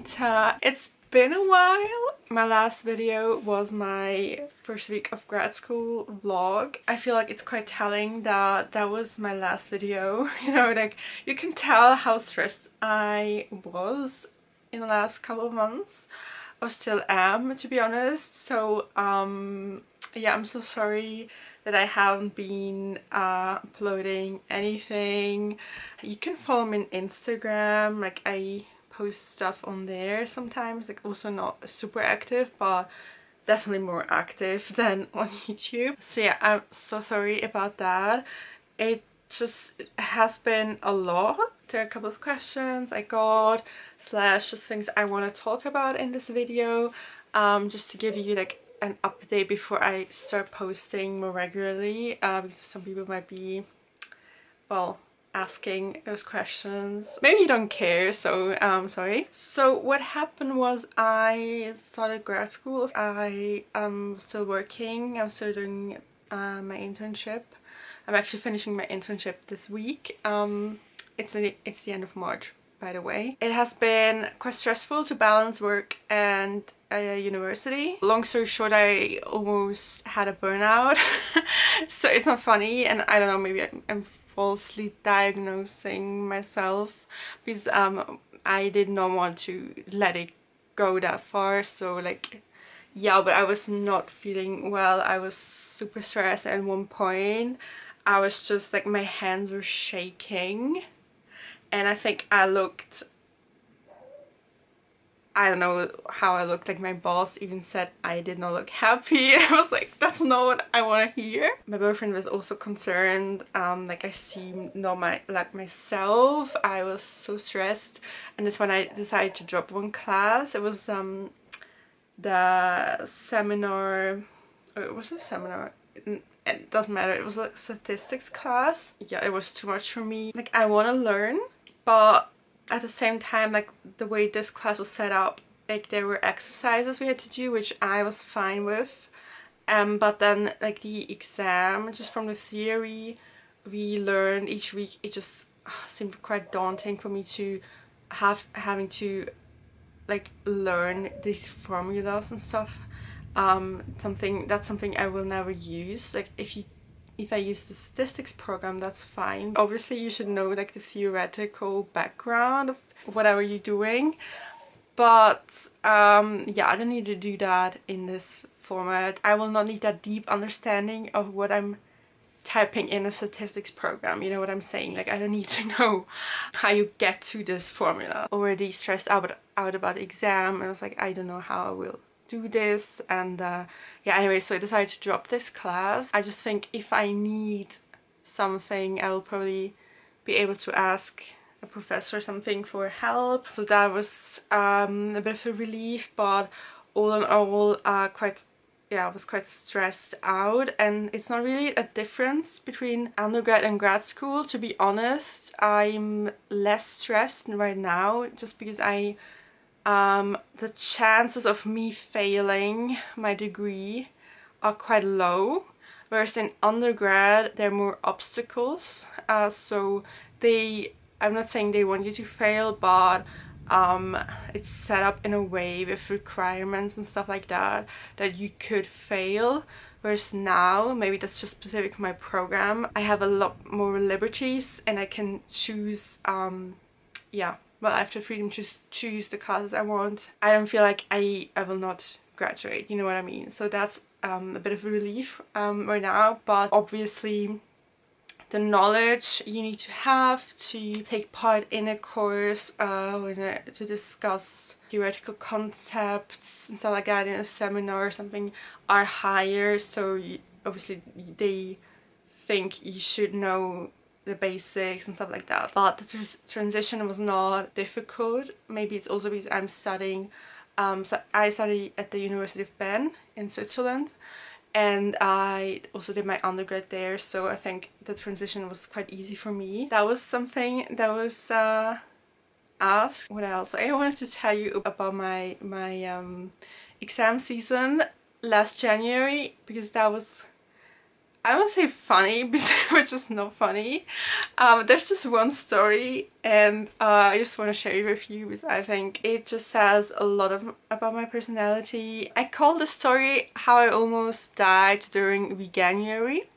Anita. It's been a while. My last video was my first week of grad school vlog. I feel like it's quite telling that that was my last video. You know, like you can tell how stressed I was in the last couple of months or still am to be honest. So um yeah, I'm so sorry that I haven't been uh, uploading anything. You can follow me on Instagram, like I post stuff on there sometimes, like also not super active, but definitely more active than on YouTube. So yeah, I'm so sorry about that. It just has been a lot. There are a couple of questions I got, slash just things I want to talk about in this video, um, just to give you like an update before I start posting more regularly uh, because some people might be, well, asking those questions. Maybe you don't care, so um, sorry. So what happened was I started grad school. I am still working. I'm still doing uh, my internship. I'm actually finishing my internship this week. Um, it's, a, it's the end of March by the way. It has been quite stressful to balance work and uh, university. Long story short, I almost had a burnout. so it's not funny and I don't know, maybe I'm falsely diagnosing myself because um, I did not want to let it go that far. So like, yeah, but I was not feeling well. I was super stressed at one point. I was just like, my hands were shaking and I think I looked I don't know how I looked like my boss even said I did not look happy. I was like that's not what I want to hear. My boyfriend was also concerned um like I seemed not my like myself. I was so stressed and that's when I decided to drop one class. It was um the seminar oh, it was a seminar. It doesn't matter. It was a statistics class. Yeah it was too much for me. Like I want to learn but at the same time like the way this class was set up like there were exercises we had to do which I was fine with. Um, but then like the exam just from the theory we learned each week it just uh, seemed quite daunting for me to have having to like learn these formulas and stuff. Um something that's something I will never use. Like if you if I use the statistics program, that's fine. Obviously, you should know like the theoretical background of whatever you're doing. But um, yeah, I don't need to do that in this format. I will not need that deep understanding of what I'm typing in a statistics program you know what I'm saying like I don't need to know how you get to this formula already stressed out, out about the exam and I was like I don't know how I will do this and uh, yeah anyway so I decided to drop this class. I just think if I need something I will probably be able to ask a professor something for help so that was um, a bit of a relief but all in all uh, quite yeah, I was quite stressed out and it's not really a difference between undergrad and grad school to be honest. I'm less stressed right now just because I um, the chances of me failing my degree are quite low whereas in undergrad there are more obstacles. Uh, so they I'm not saying they want you to fail but um, it's set up in a way with requirements and stuff like that that you could fail. Whereas now maybe that's just specific to my program I have a lot more liberties and I can choose um, yeah well, I have the freedom to choose the classes I want. I don't feel like I, I will not graduate, you know what I mean? So that's um, a bit of a relief um, right now, but obviously the knowledge you need to have to take part in a course uh, a, to discuss theoretical concepts and stuff like that in a seminar or something are higher so you, obviously they think you should know the basics and stuff like that but the tr transition was not difficult maybe it's also because I'm studying um, so I study at the University of Bern in Switzerland and I also did my undergrad there so I think the transition was quite easy for me. That was something that was uh, asked. What else? I wanted to tell you about my, my um, exam season last January because that was I won't say funny which is not funny. Um, there's just one story and uh, I just want to share it with you because I think it just says a lot of about my personality. I call the story How I Almost Died During Veganuary.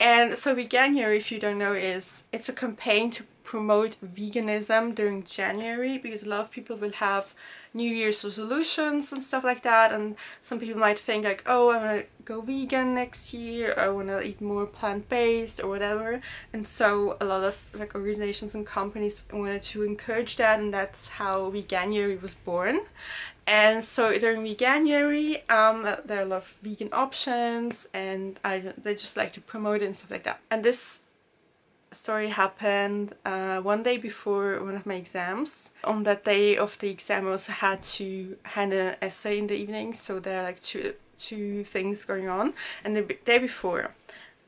And so Veganuary, if you don't know, is it's a campaign to promote veganism during January because a lot of people will have New Year's resolutions and stuff like that and some people might think like oh I'm gonna go vegan next year or I want to eat more plant-based or whatever. And so a lot of like organizations and companies wanted to encourage that and that's how Veganuary was born. And so during Veganuary um, there are a lot of vegan options and I, they just like to promote it and stuff like that. And this story happened uh, one day before one of my exams. On that day of the exam I also had to hand an essay in the evening so there are like two, two things going on and the day before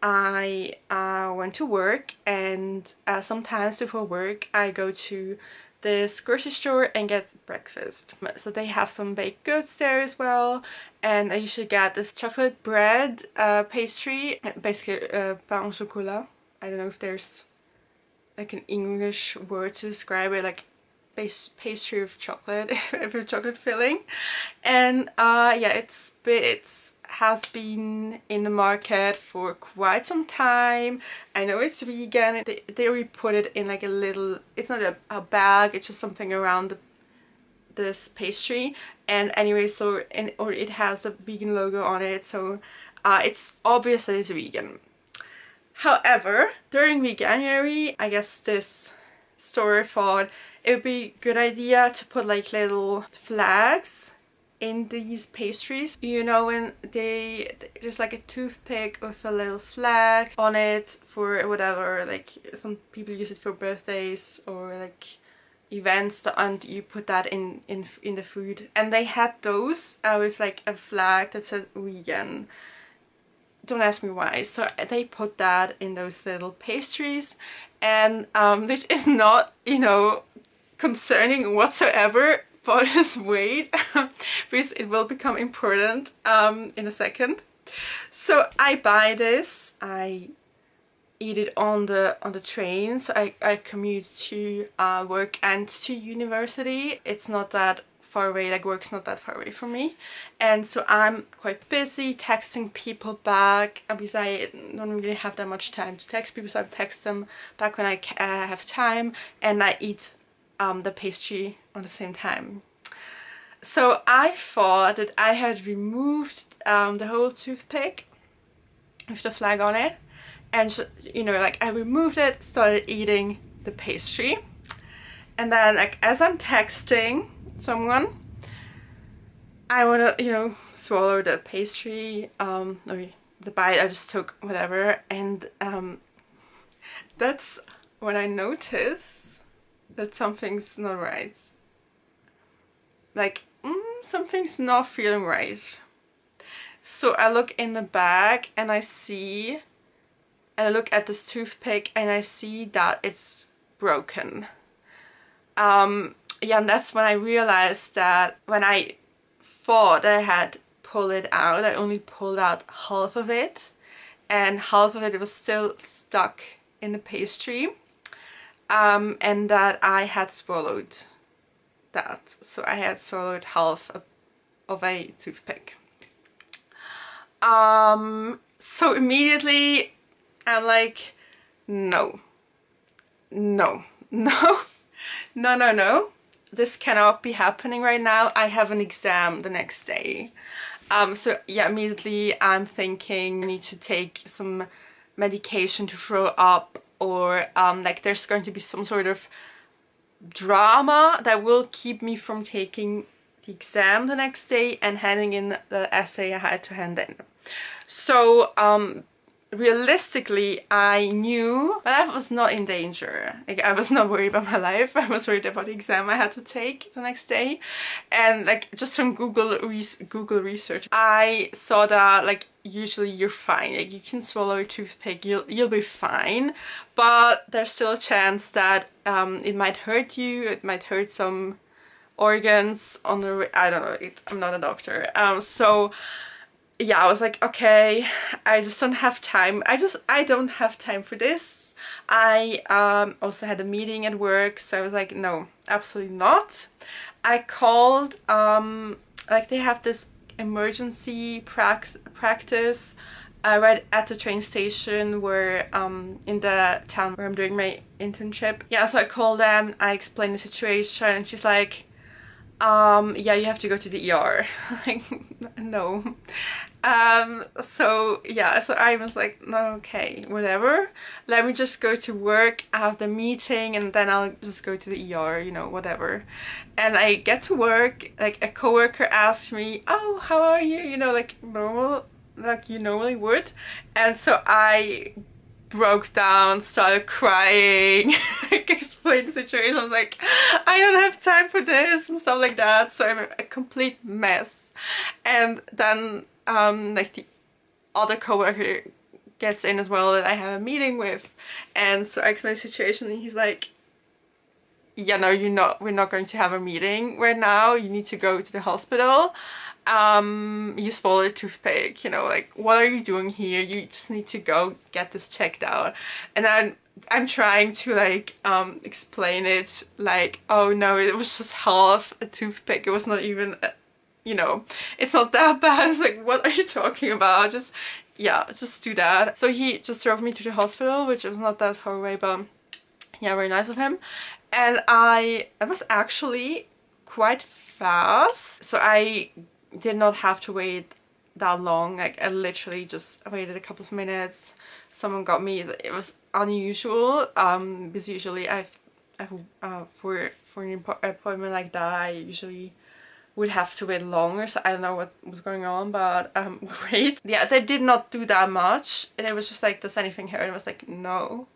I uh, went to work and uh, sometimes before work I go to this grocery store and get breakfast. So they have some baked goods there as well and I usually get this chocolate bread uh, pastry, basically uh, pain au chocolat I don't know if there's like an English word to describe it, like pastry of chocolate, with chocolate filling. And uh, yeah, it's it's has been in the market for quite some time. I know it's vegan. They, they put it in like a little, it's not a, a bag, it's just something around the, this pastry. And anyway, so, and, or it has a vegan logo on it. So uh, it's obvious that it's vegan. However, during Veganuary, I guess this store thought it would be a good idea to put like little flags in these pastries. You know when they, there's like a toothpick with a little flag on it for whatever, like some people use it for birthdays or like events and you put that in in in the food and they had those uh, with like a flag that said vegan don't ask me why. So they put that in those little pastries and um, which is not, you know, concerning whatsoever, but just wait because it will become important um, in a second. So I buy this, I eat it on the on the train so I, I commute to uh, work and to university it's not that far away, like work's not that far away from me. And so I'm quite busy texting people back because I don't really have that much time to text people, so I text them back when I uh, have time and I eat um, the pastry on the same time. So I thought that I had removed um, the whole toothpick with the flag on it and you know like I removed it, started eating the pastry and then like as I'm texting someone. I want to, you know, swallow the pastry, um, or the bite I just took, whatever, and um, that's when I notice that something's not right. Like, mm, something's not feeling right. So I look in the bag and I see, I look at this toothpick and I see that it's broken. Um, yeah, and that's when I realized that when I thought I had pulled it out, I only pulled out half of it and half of it was still stuck in the pastry um, and that I had swallowed that. So I had swallowed half of a toothpick. Um, so immediately I'm like, no, no, no, no, no, no this cannot be happening right now. I have an exam the next day. Um, so yeah, immediately I'm thinking I need to take some medication to throw up or um, like there's going to be some sort of drama that will keep me from taking the exam the next day and handing in the essay I had to hand in. So um, realistically I knew my life was not in danger. Like I was not worried about my life. I was worried about the exam I had to take the next day. And like just from Google Google research I saw that like usually you're fine. Like you can swallow a toothpick. You'll you'll be fine. But there's still a chance that um, it might hurt you. It might hurt some organs on the I don't know. It, I'm not a doctor. Um, so yeah, I was like, okay, I just don't have time. I just, I don't have time for this. I um, also had a meeting at work, so I was like, no, absolutely not. I called, um, like they have this emergency practice uh, right at the train station where um, in the town where I'm doing my internship. Yeah, so I called them, I explained the situation, and she's like, um yeah you have to go to the ER like no. Um so yeah so I was like no okay whatever. Let me just go to work I have the meeting and then I'll just go to the ER you know whatever. And I get to work like a coworker asks me oh how are you? You know like normal like you normally would. And so I broke down, started crying, explained the situation. I was like, I don't have time for this and stuff like that. So I'm a complete mess. And then um, like the other coworker gets in as well that I have a meeting with. And so I explain the situation and he's like, yeah, no, you're not, we're not going to have a meeting right now. You need to go to the hospital um, you swallowed a toothpick, you know, like, what are you doing here? You just need to go get this checked out. And then I'm trying to like um, explain it like, oh no, it was just half a toothpick. It was not even, a, you know, it's not that bad. It's like, what are you talking about? Just, yeah, just do that. So he just drove me to the hospital, which was not that far away, but yeah, very nice of him. And I, I was actually quite fast. So I did not have to wait that long. Like I literally just waited a couple of minutes. Someone got me. It was unusual um because usually I've, I've uh, for for an appointment like that I usually would have to wait longer so I don't know what was going on but um great. Yeah they did not do that much. It was just like does anything hurt and I was like no.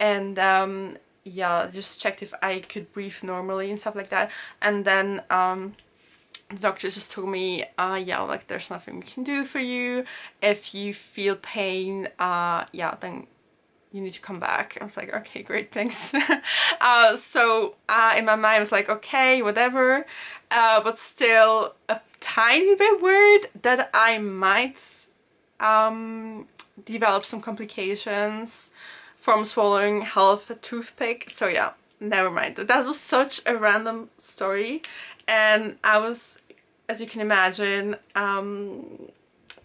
And um yeah just checked if I could breathe normally and stuff like that. And then um the doctor just told me, uh, yeah, like there's nothing we can do for you. If you feel pain, uh, yeah, then you need to come back. I was like, okay, great, thanks. uh, so uh, in my mind I was like, okay, whatever. Uh, but still a tiny bit worried that I might um, develop some complications from swallowing half a toothpick. So yeah, never mind. That was such a random story. And I was as you can imagine um,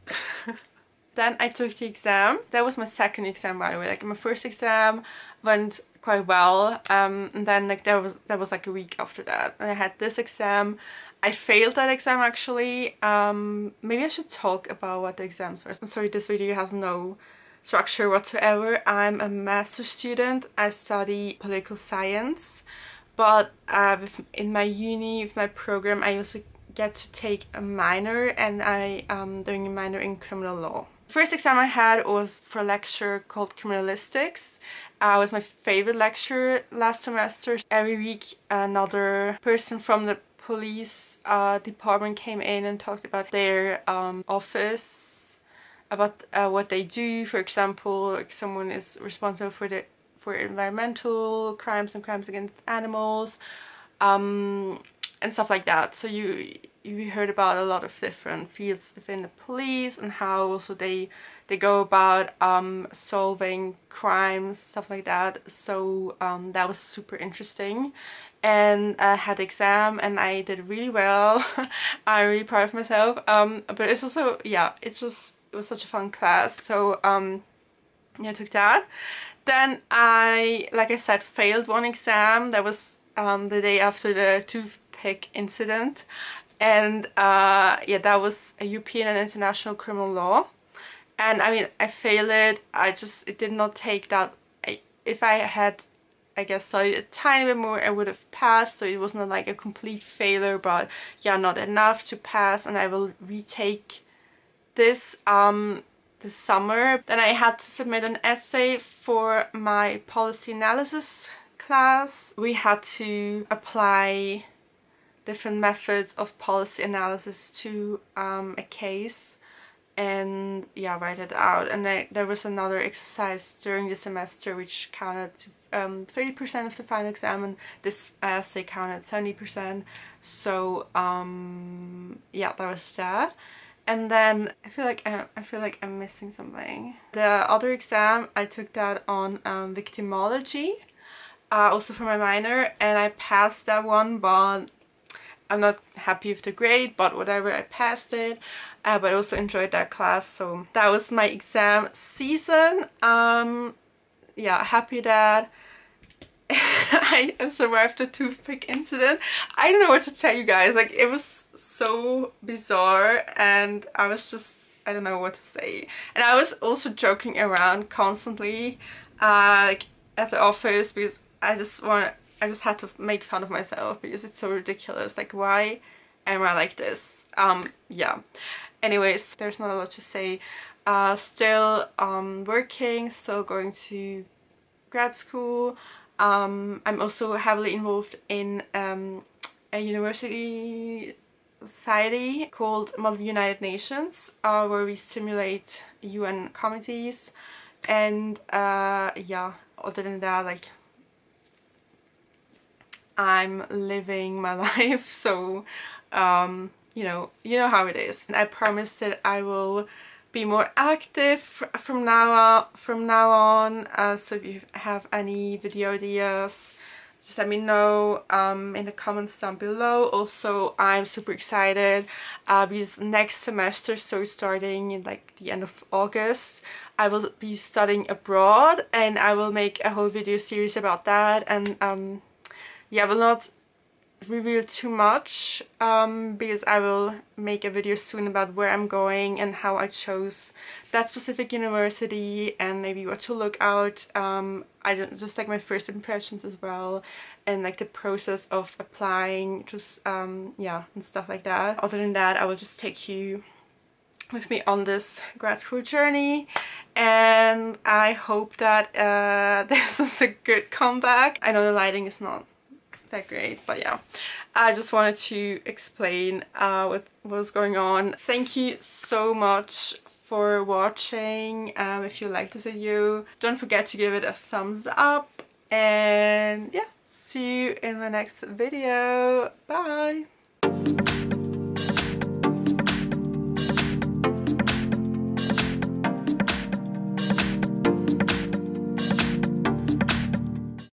then I took the exam. That was my second exam by the way. Like my first exam went quite well. Um, and then like there was that was like a week after that. And I had this exam. I failed that exam actually. Um, maybe I should talk about what the exams were. I'm sorry this video has no structure whatsoever I'm a master student I study political science but uh, in my uni, with my program, I also get to take a minor and I am doing a minor in criminal law. First exam I had was for a lecture called Criminalistics. Uh, it was my favorite lecture last semester. Every week another person from the police uh, department came in and talked about their um, office, about uh, what they do. For example, like someone is responsible for the for environmental crimes and crimes against animals um, and stuff like that. So you you heard about a lot of different fields within the police and how also they they go about um, solving crimes stuff like that. So um, that was super interesting and I had exam and I did really well. I'm really proud of myself. Um, but it's also yeah it's just it was such a fun class. So um, yeah I took that then I, like I said, failed one exam. That was um, the day after the toothpick incident. And uh, yeah, that was a European and international criminal law. And I mean, I failed it. I just, it did not take that. I, if I had, I guess, studied a tiny bit more, I would have passed. So it was not like a complete failure, but yeah, not enough to pass. And I will retake this um, this summer. Then I had to submit an essay for my policy analysis class. We had to apply different methods of policy analysis to um, a case and yeah write it out and I, there was another exercise during the semester which counted 30% um, of the final exam and this essay counted 70% so um, yeah that was that and then I feel like I, I feel like I'm missing something. The other exam I took that on um, victimology uh, also for my minor and I passed that one but I'm not happy with the grade but whatever I passed it uh, but I also enjoyed that class so that was my exam season um yeah happy that I survived the toothpick incident. I don't know what to tell you guys. Like, it was so bizarre and I was just, I don't know what to say. And I was also joking around constantly, uh, like, at the office because I just want I just had to make fun of myself because it's so ridiculous. Like, why am I like this? Um, yeah. Anyways, there's not a lot to say. Uh, still um, working, still going to grad school. Um, I'm also heavily involved in um, a university society called Model United Nations uh, where we simulate UN committees and uh, yeah other than that like I'm living my life so um, you know you know how it is. And I promise that I will be more active from now on from now on. Uh, so if you have any video ideas just let me know um, in the comments down below. Also I'm super excited uh, because next semester so starting in like the end of August I will be studying abroad and I will make a whole video series about that. And um, yeah, I will not reveal too much um, because I will make a video soon about where I'm going and how I chose that specific university and maybe what to look out. Um, I don't, just like my first impressions as well and like the process of applying just um, yeah and stuff like that. Other than that I will just take you with me on this grad school journey and I hope that uh, this is a good comeback. I know the lighting is not that great but yeah. I just wanted to explain uh, what was going on. Thank you so much for watching um, if you liked this video. Don't forget to give it a thumbs up and yeah see you in the next video. Bye